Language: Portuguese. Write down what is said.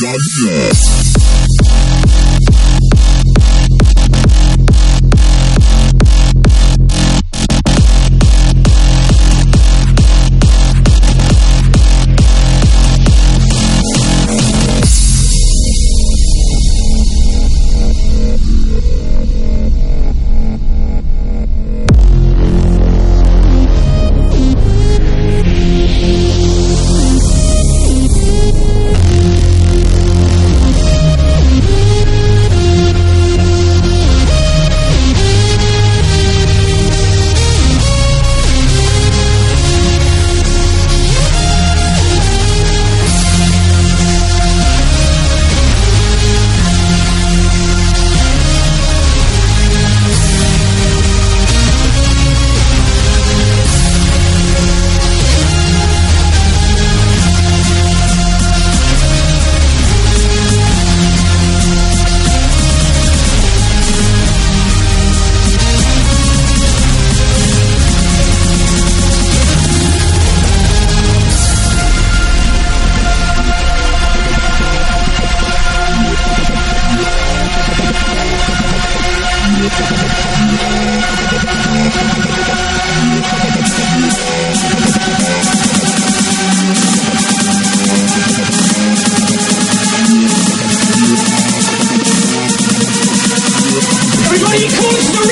galinha. Because